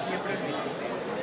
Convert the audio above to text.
siempre el mismo.